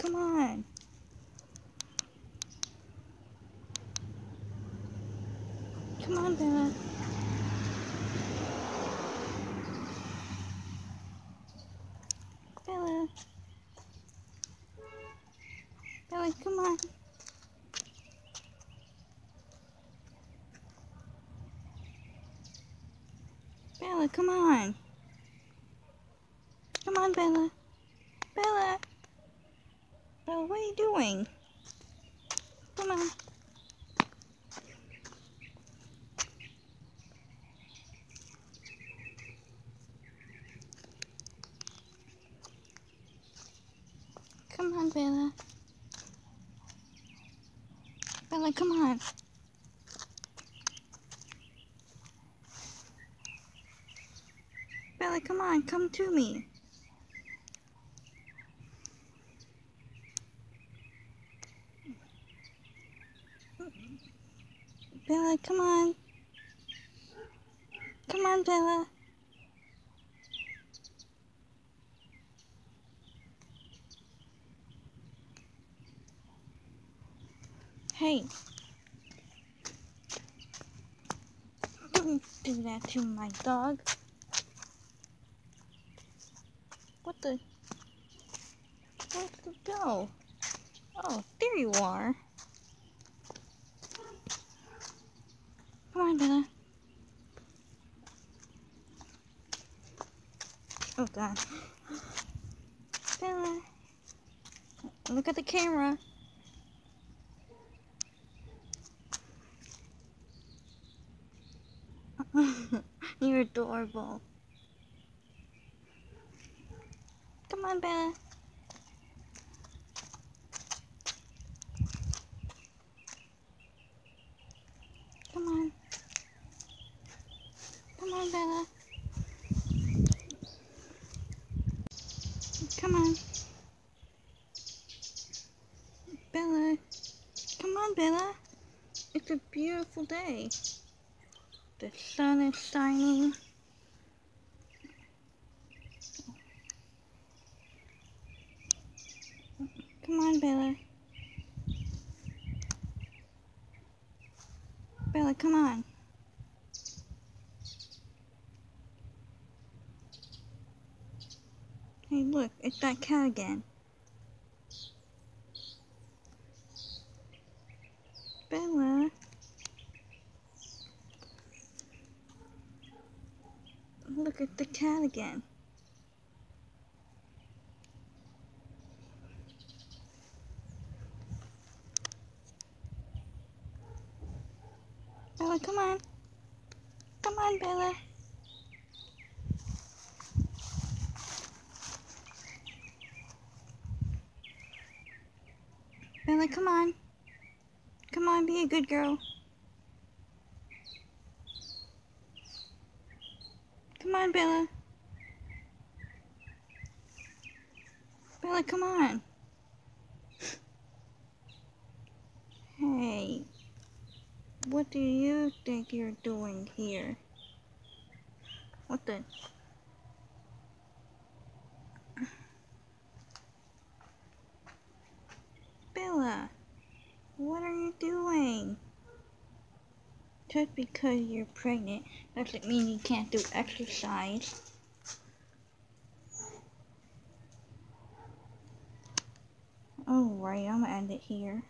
Come on. Come on, Bella. Bella. Bella, come on. Bella, come on. Come on, Bella. Bella. What are you doing? Come on. Come on, Bella. Bella, come on. Bella, come on, come to me. Bella, come on. Come on, Bella. Hey. Don't do that to my dog. What the? Where'd it go? Oh, there you are. On, Oh, God. Bella. Look at the camera. You're adorable. Come on, Bella. Come on. Come Bella. Come on. Bella. Come on, Bella. It's a beautiful day. The sun is shining. Come on, Bella. Bella, come on. Hey, look, it's that cat again. Bella. Look at the cat again. Bella, come on. Come on, Bella. Bella, come on. Come on, be a good girl. Come on, Bella. Bella, come on. Hey, what do you think you're doing here? What the? Bella, what are you doing? Just because you're pregnant doesn't mean you can't do exercise. Alright, I'm gonna end it here.